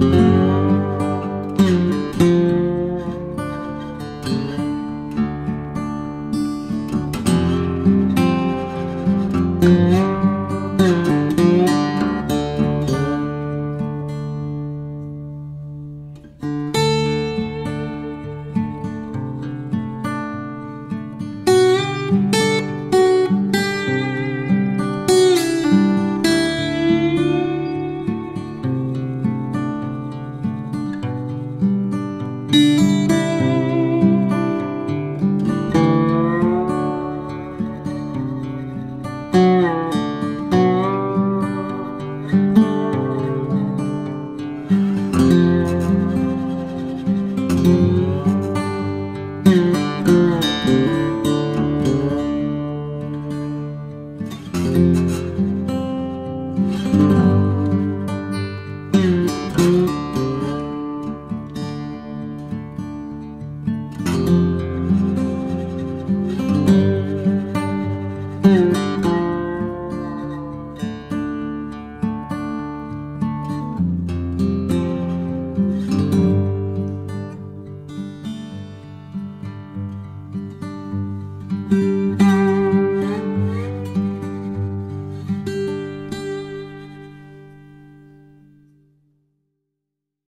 Música you Música